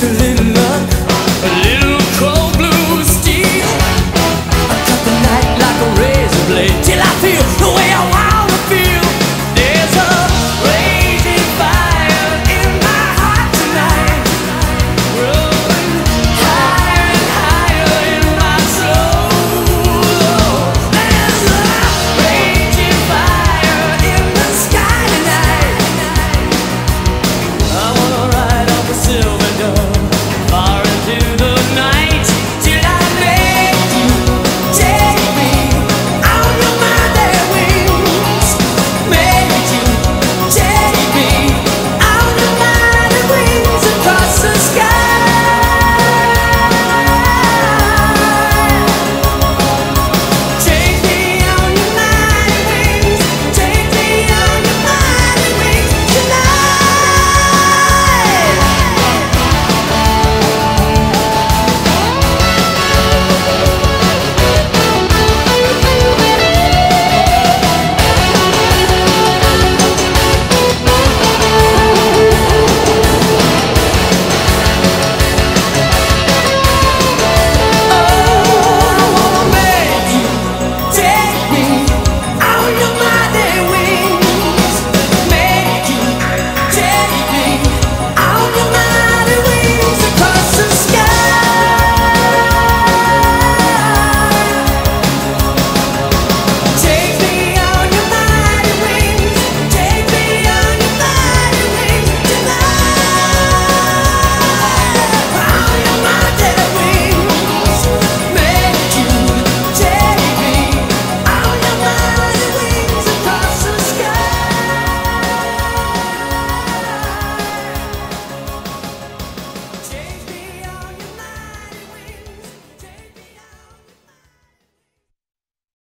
to a